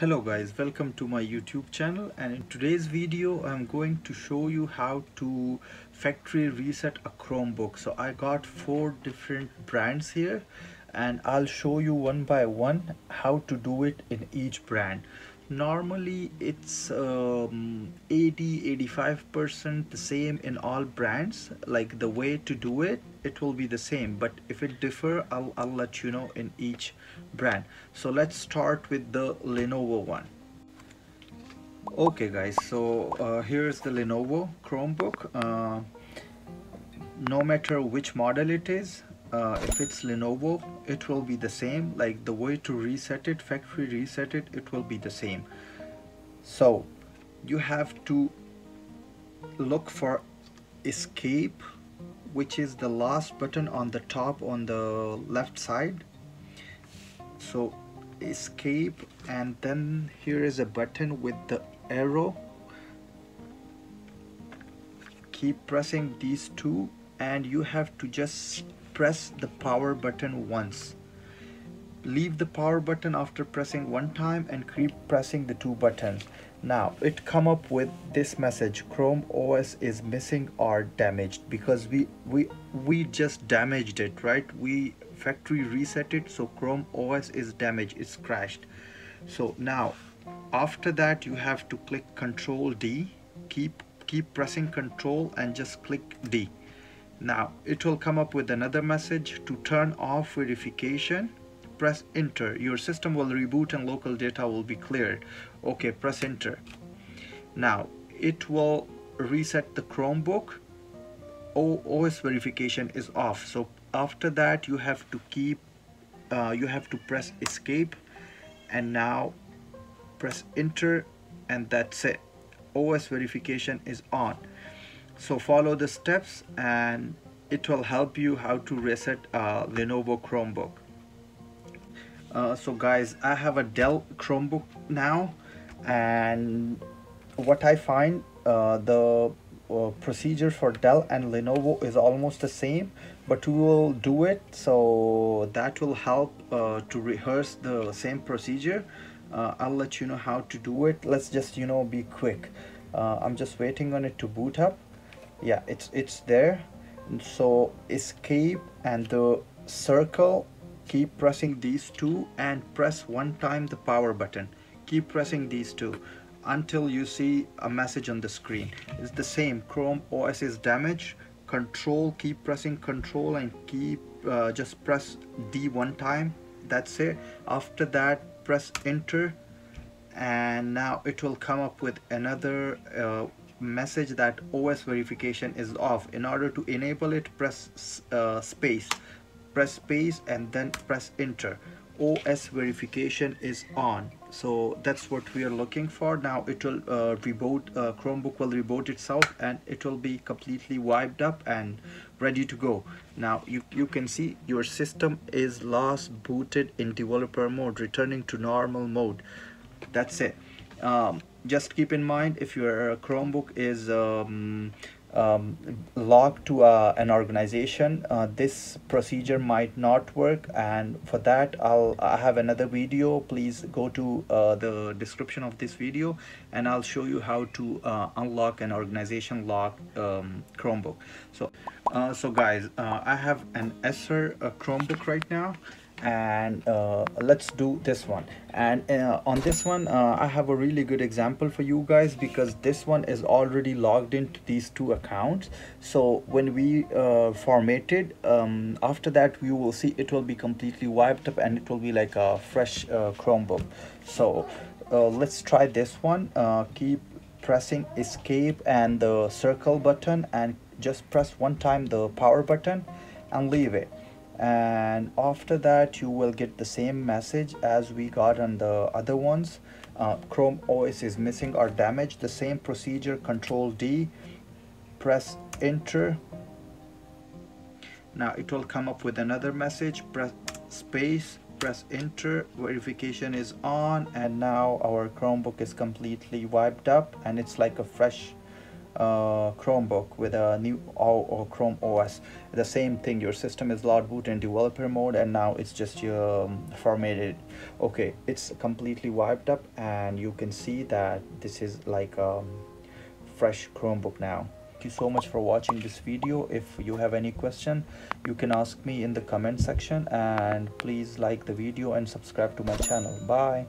Hello guys, welcome to my YouTube channel and in today's video I'm going to show you how to factory reset a Chromebook. So I got four different brands here and I'll show you one by one how to do it in each brand normally it's um, 80 85 percent the same in all brands. Like the way to do it it will be the same. But if it differ I'll, I'll let you know in each brand. So let's start with the Lenovo one. Okay guys. So uh, here's the Lenovo Chromebook. Uh, no matter which model it is uh, if it's Lenovo it will be the same. Like the way to reset it factory reset it it will be the same. So you have to look for escape which is the last button on the top on the left side. So escape and then here is a button with the arrow. Keep pressing these two and you have to just press the power button once. Leave the power button after pressing one time and keep pressing the two buttons. Now it come up with this message chrome os is missing or damaged because we we we just damaged it right? We factory reset it so chrome os is damaged it's crashed. So now after that you have to click control d. Keep keep pressing control and just click d now it will come up with another message to turn off verification. Press enter. Your system will reboot and local data will be cleared. Okay press enter. Now it will reset the Chromebook. OS verification is off. So after that you have to keep uh, you have to press escape. And now press enter and that's it. OS verification is on so follow the steps and it will help you how to reset a Lenovo Chromebook. Uh, so guys I have a Dell Chromebook now and what I find uh, the uh, procedure for Dell and Lenovo is almost the same but we will do it. So that will help uh, to rehearse the same procedure. Uh, I'll let you know how to do it. Let's just you know be quick. Uh, I'm just waiting on it to boot up yeah it's it's there. So escape and the circle keep pressing these two and press one time the power button. Keep pressing these two until you see a message on the screen. It's the same. Chrome os is damaged. Control keep pressing control and keep uh, just press d one time. That's it. After that press enter. And now it will come up with another uh, message that OS verification is off. In order to enable it, press uh, space. Press space and then press enter. OS verification is on. So that's what we are looking for. Now it will uh, reboot, uh, Chromebook will reboot itself and it will be completely wiped up and ready to go. Now you, you can see your system is last booted in developer mode, returning to normal mode. That's it. Um, just keep in mind if your Chromebook is um, um, to uh, an organization uh, this procedure might not work. And for that I'll I have another video. Please go to uh, the description of this video and I'll show you how to uh, unlock an organization locked um, Chromebook. So uh, so guys uh, I have an Acer Chromebook right now and uh, let's do this one. And uh, on this one uh, I have a really good example for you guys because this one is already logged into these two accounts. So when we uh, formatted um, after that you will see it will be completely wiped up and it will be like a fresh uh, Chromebook. So uh, let's try this one. Keep pressing escape and the circle button and just press one time the power button and leave it and after that you will get the same message as we got on the other ones. Uh, Chrome OS is missing or damaged. The same procedure control D press enter. Now it will come up with another message. Press space press enter. Verification is on. And now our Chromebook is completely wiped up and it's like a fresh uh, Chromebook with a new or, or, Chrome OS. The same thing. Your system is loud boot in developer mode, and now it's just um, formatted. Okay, it's completely wiped up, and you can see that this is like a um, fresh Chromebook now. Thank you so much for watching this video. If you have any question, you can ask me in the comment section, and please like the video and subscribe to my channel. Bye.